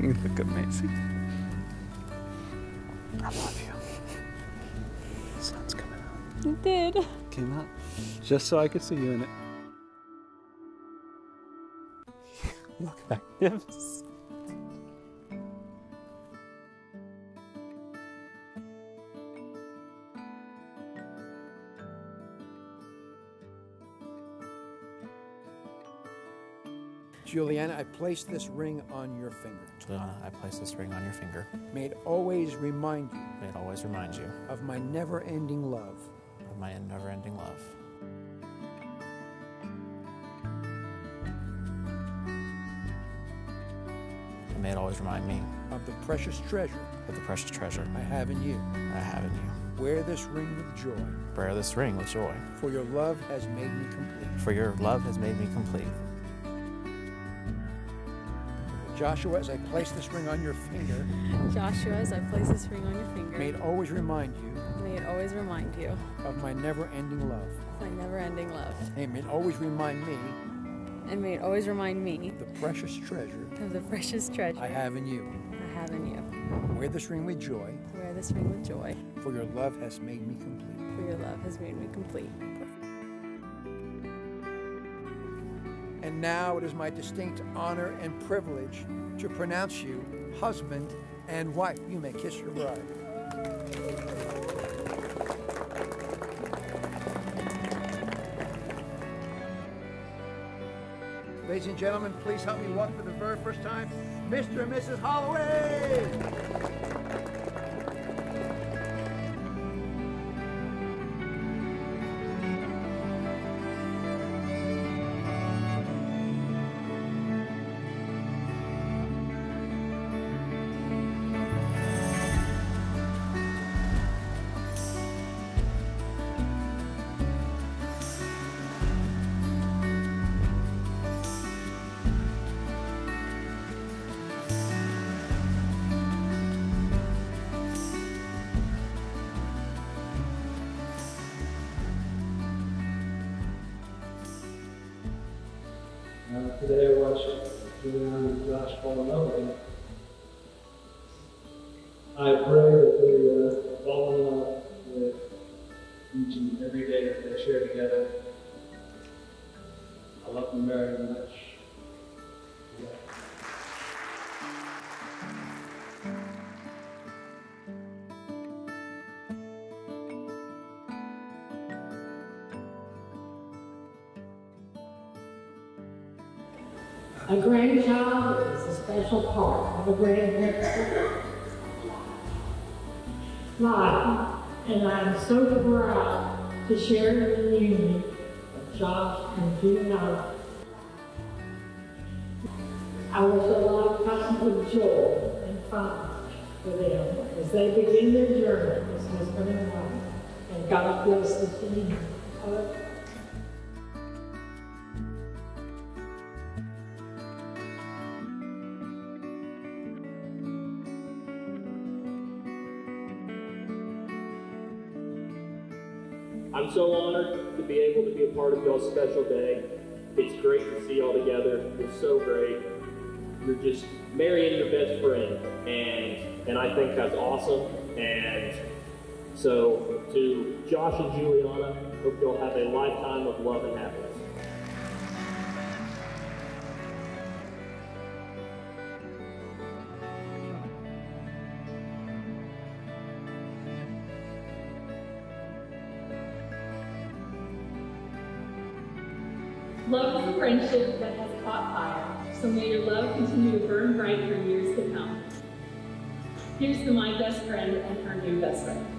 You look amazing. I love you. The Sun's coming out. It did. Came out just so I could see you in it. Look magnificent. Juliana, I place this ring on your finger. Juliana, I place this ring on your finger. May it always remind you May it always remind you of my never ending love. of my never ending love. And may it always remind me of the precious treasure of the precious treasure I have in you. I have in you. Wear this ring with joy, Wear this ring with joy, for your love has made me complete. for your love has made me complete. Joshua, as I place this ring on your finger, Joshua, as I place this ring on your finger, may it always remind you may it always remind you of my never ending love. of my never ending love. And may it always remind me And may it always remind me the precious treasure of the precious treasure I have in you. I have in you. Wear this ring with joy, Wear this ring with joy, for your love has made me complete. for your love has made me complete. And now it is my distinct honor and privilege to pronounce you husband and wife. You may kiss your bride. Ladies and gentlemen, please help me welcome for the very first time, Mr. and Mrs. Holloway. Today I watched and Josh love. I pray that they uh, fall in love with each and every day that they share together. I love them very much. A grandchild is a special part of a grandparent's life, and I'm so proud to share the union of Josh and Juliana. I wish a lifetime of joy and fun for them as they begin their journey as husband and wife, and God bless the team. I'm so honored to be able to be a part of y'all's special day. It's great to see y'all together. It's so great. You're just marrying your best friend, and and I think that's awesome. And so to Josh and Juliana, hope y'all have a lifetime of love and happiness. Love is a friendship that has caught fire, so may your love continue to burn bright for years to come. Here's to my best friend and her new best friend.